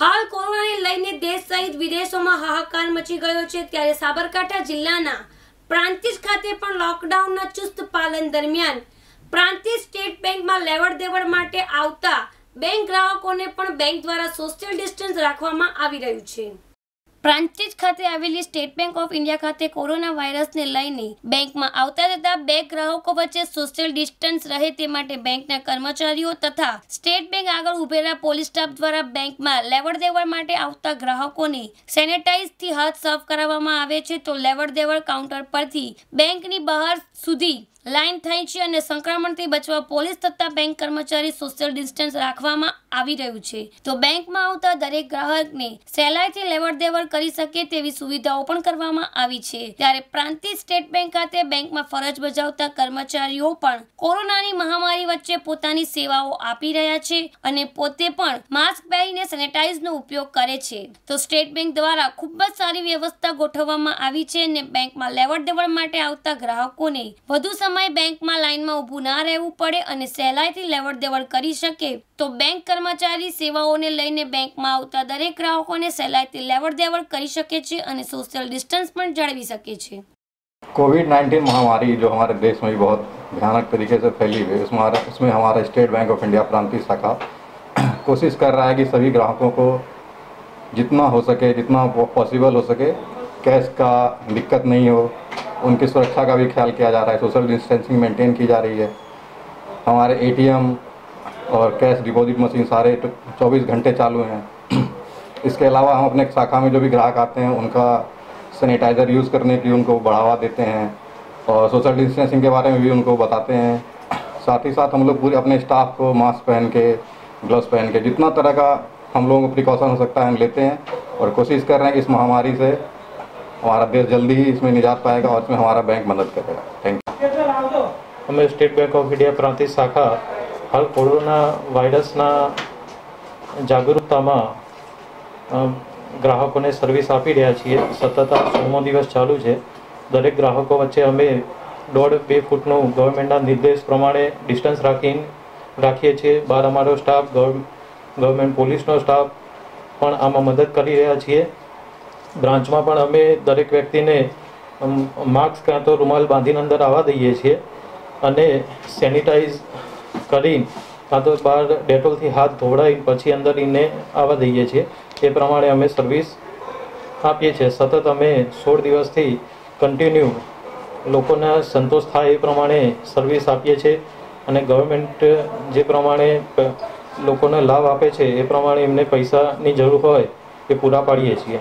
હાલ કોરોનાને લઈને દેશ સહિત વિદેશોમાં હાહાકાર મચી ગયો છે. ત્યારે સાબરકાંઠા જિલ્લાના પ્રાંતિજ ખાતે પણ લોકડાઉનના ચુસ્ત પાલન દરમિયાન પ્રાંતિજ સ્ટેટ બેંકમાં લેવડ દેવડ માટે આવતા બેંક ગ્રાહકોને પણ બેંક દ્વારા સોશિયલ ડિસ્ટન્સ રાખવામાં આવી રહ્યું છે. પ્રાંતિજ ખાતે આવેલી સ્ટેટ બેંક ઓફ ઇન્ડિયા ખાતે કોરોના વાયરસને લઈને બેંકમાં આવતા જતા બે ગ્રાહકો વચ્ચે સોશિયલ ડિસ્ટન્સ રહે તે માટે બેંકના કર્મચારીઓ તથા સ્ટેટ બેંક આગળ ઉભેલા પોલીસ સ્ટાફ દ્વારા બેંકમાં લેવડ દેવડ માટે આવતા ગ્રાહકોને સેનેટાઇઝથી હાથ સાફ કરાવવામાં આવે છે તો લેવડ દેવડ કાઉન્ટર પરથી બેંકની બહાર સુધી લાઈન થઈ છે અને સંક્રમણથી બચવા પોલીસ તથા બેંક કર્મચારી સોશિયલ ડિસ્ટન્સ રાખવામાં આવી રહ્યું છે. તો બેંકમાં આવતા દરેક ગ્રાહકને સહેલાઈથી લેવડ દેવડ કરી શકે તેવી સુવિધાઓ પણ કરવામાં આવી છે. ત્યારે પ્રાંતિજ સ્ટેટ બેંક ખાતે બેંકમાં ફરજ બજાવતા કર્મચારીઓ પણ કોરોનાની મહામારી વચ્ચે પોતાની સેવાઓ આપી રહ્યા છે અને પોતે પણ માસ્ક પહેરીને સેનેટાઈઝનો ઉપયોગ કરે છે. તો સ્ટેટ બેંક દ્વારા ખૂબ જ સારી વ્યવસ્થા ગોઠવવામાં આવી છે અને બેંકમાં લેવડ દેવડ માટે આવતા ગ્રાહકોને વધુ સમય બેંકમાં લાઇનમાં ઊભું ના રહેવું પડે અને સહેલાઈથી લેવડ દેવડ કરી શકે તો બેંક કર્મચારી સેવાઓને લઈને બેંકમાં આવતા દરેક ગ્રાહકોને સહેલાઈથી લેવડ દેવડ કરી શકે છે અને સોશિયલ ડિસ્ટન્સ પણ જાળવી શકે છે कोविड 19 महामारी जो हमारे देश में भी बहुत भयानक तरीके से फैली हुई है उसमें हमारा उसमें हमारा स्टेट बैंक ऑफ इंडिया प्रांतीय शाखा कोशिश कर रहा है कि सभी ग्राहकों को जितना हो सके जितना पॉसिबल हो सके कैश का दिक्कत नहीं हो उनकी सुरक्षा का भी ख्याल किया जा रहा है सोशल डिस्टेंसिंग मेंटेन की जा रही है। हमारे एटीएम और कैश डिपॉजिट मशीन सारे चौबीस घंटे चालू हैं। इसके अलावा हम अपने शाखा में जो भी ग्राहक आते हैं, उनका सैनिटाइज़र यूज़ करने की उनको बढ़ावा देते हैं और सोशल डिस्टेंसिंग के बारे में भी उनको बताते हैं। साथ ही साथ हम लोग पूरे अपने स्टाफ को मास्क पहन के ग्लव्स पहन के जितना तरह का हम लोगों को प्रिकॉशन हो सकता है हम लेते हैं और कोशिश कर रहे हैं कि इस महामारी से हमारा देश जल्दी ही इसमें निजात पाएगा और इसमें हमारा बैंक मदद करेगा थैंक यू અમે state bank of India Prantij શાખા હાલ કોરોના વાયરસના જાગૃતતામાં અ, ગ્રાહકોને સર્વિસ આપી રહ્યા છીએ સતત આ સોમો દિવસ ચાલુ છે દરેક ગ્રાહકો વચ્ચે અમે દોઢ બે ફૂટનું ગવર્મેન્ટના નિર્દેશ પ્રમાણે ડિસ્ટન્સ રાખી રાખીએ છીએ બહાર અમારો સ્ટાફ ગવર્મેન્ટ પોલીસનો સ્ટાફ પણ આમાં મદદ કરી રહ્યા છીએ બ્રાન્ચમાં પણ અમે દરેક વ્યક્તિને માસ્ક કાં તો રૂમાલ બાંધીને અંદર આવવા દઈએ છીએ અને સેનિટાઈઝ કરી કાં તો બહાર ડેટોલથી હાથ ધોવડાવી પછી અંદર એને આવવા દઈએ છીએ. એ પ્રમાણે અમે સર્વિસ આપીએ છીએ. સતત અમે સોળ દિવસથી કન્ટિન્યુ લોકોને સંતોષ થાય એ પ્રમાણે સર્વિસ આપીએ છીએ અને ગવર્મેન્ટ જે પ્રમાણે લોકોને લાભ આપે છે એ પ્રમાણે એમને પૈસાની જરૂર હોય એ પૂરા પાડીએ છીએ.